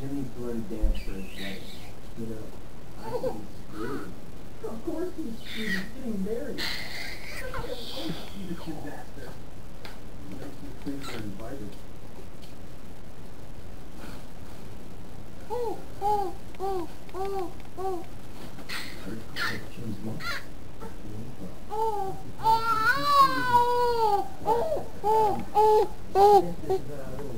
Jimmy Jordan dancer is like, you know, I think it's great. Of course he's, he's getting married. He's a disaster. Makes me think we're invited. Oh, Oh, oh, oh, oh, oh. Oh, oh, oh, oh, oh, oh.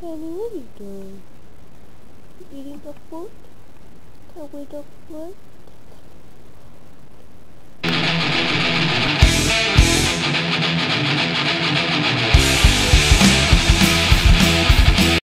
Danny, what are you doing? Eating the food? Can the food?